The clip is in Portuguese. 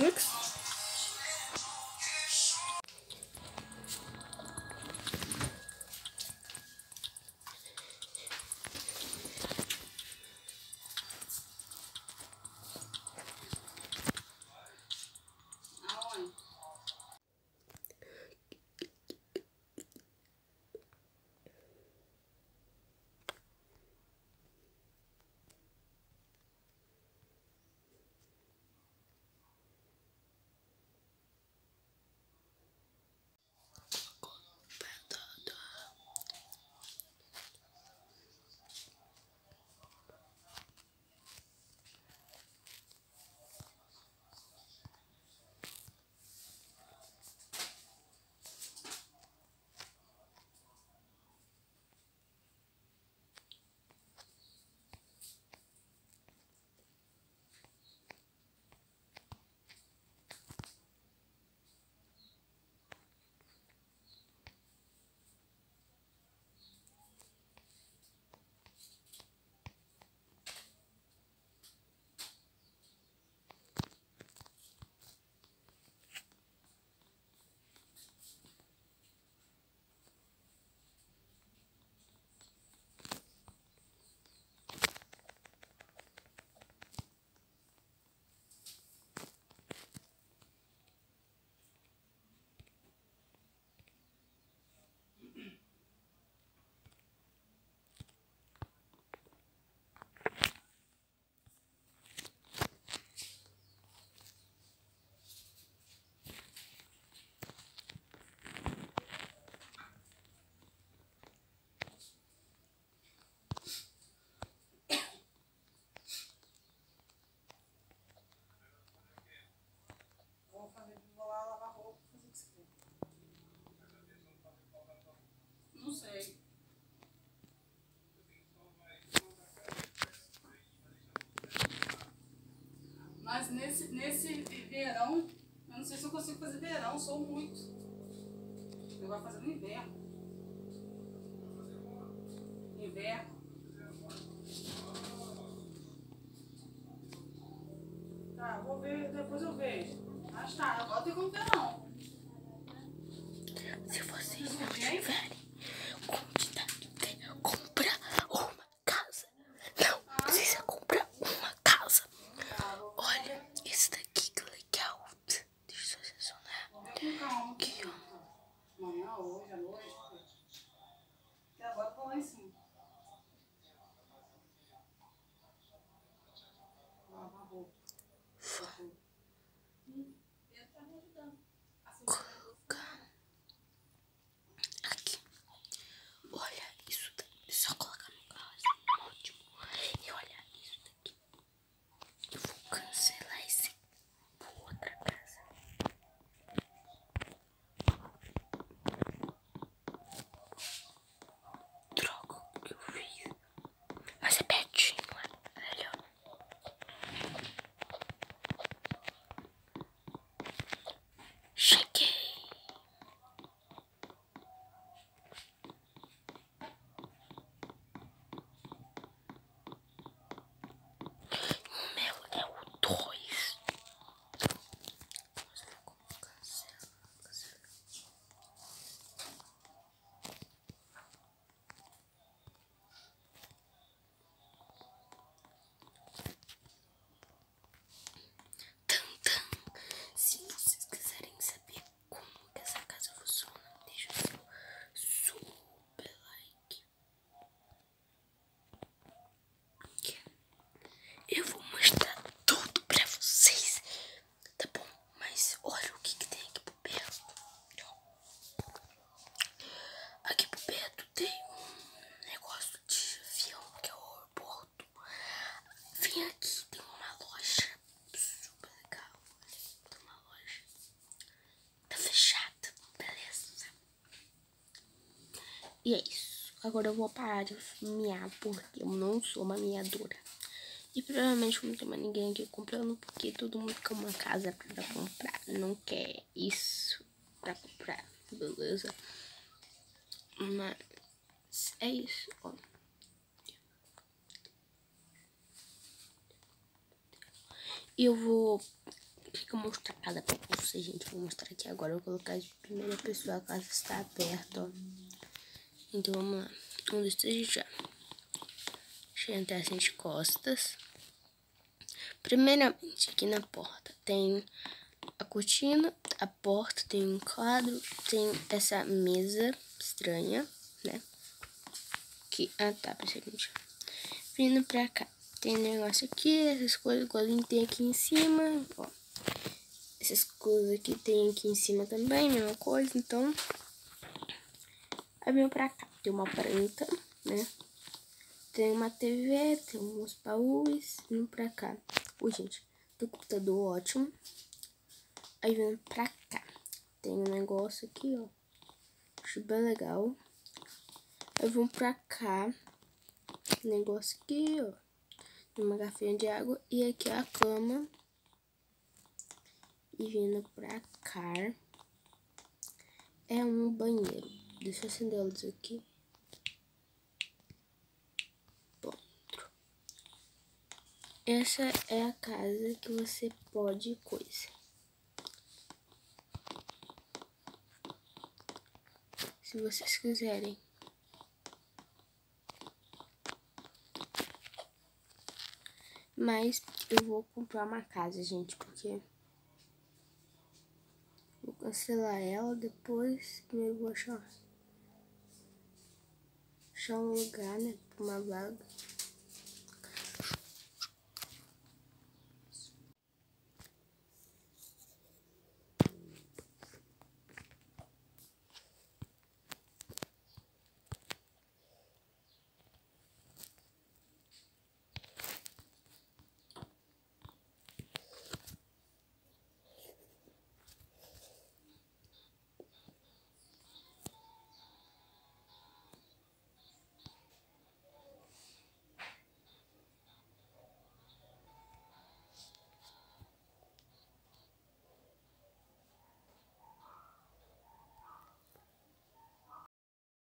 works. Nesse verão, eu não sei se eu consigo fazer verão, sou muito. Eu vou fazer no inverno. Inverno. Tá, vou ver, depois eu vejo. Mas tá, agora tem como ver não. Se vocês não tiverem quantidade de comprar uma casa, não precisa comprar uma casa. Tá, vou Olha, esse daqui que legal. Deixa eu selecionar. ver com calma. Aqui, ó. Amanhã, hoje, à noite. Até agora eu tô lá em cima. Lavar roupa. Ele tá me ajudando. Assim, Colocar aqui. Olha isso daqui. Só colocar no carro. assim, Ótimo. E olha isso daqui. Eu vou cancelar esse por outra casa. Troca o que eu fiz. Mas é pertinho, é melhor. Cheguei. O meu é o dois. Mas eu vou cancelar, cancelar. Tan, tan. Se vocês quiserem saber como que essa casa funciona, deixa o seu super like. Aqui. Eu vou mostrar tudo pra vocês, tá bom? Mas olha o que, que tem aqui por perto. Aqui por perto tem um negócio de avião que é o aeroporto. Vem aqui, tem uma loja super legal. Tem uma loja. Tá fechada, beleza? E é isso. Agora eu vou parar de miar porque eu não sou uma miadora. E provavelmente não tem mais ninguém aqui comprando porque todo mundo quer uma casa pra comprar. Não quer isso pra comprar, beleza? Mas é isso, ó. Eu vou Fica mostrar cada pra vocês, gente. Vou mostrar aqui agora. Vou colocar de primeira pessoa. A casa está aberta, ó. Então vamos lá. Um, dois, três, já. Deixa eu entrar assim de costas. Primeiramente, aqui na porta tem a cortina, a porta, tem um quadro, tem essa mesa estranha, né? Que, ah tá, pra seguinte. Vindo pra cá, tem negócio aqui, essas coisas, igual tem aqui em cima, ó. Essas coisas aqui tem aqui em cima também, mesma coisa, então. Aí vem pra cá, tem uma planta, né? Tem uma TV, tem uns baús, vindo pra cá. Ui, gente, do computador ótimo. Aí vem pra cá, tem um negócio aqui, ó. Acho bem legal. Aí vamos pra cá, negócio aqui, ó. Uma garrafinha de água. E aqui a cama. E vindo pra cá, é um banheiro. Deixa eu acender a luz aqui. Essa é a casa que você pode coisa. Se vocês quiserem. Mas eu vou comprar uma casa, gente, porque vou cancelar ela depois. Primeiro vou achar, achar um lugar, né, uma vaga.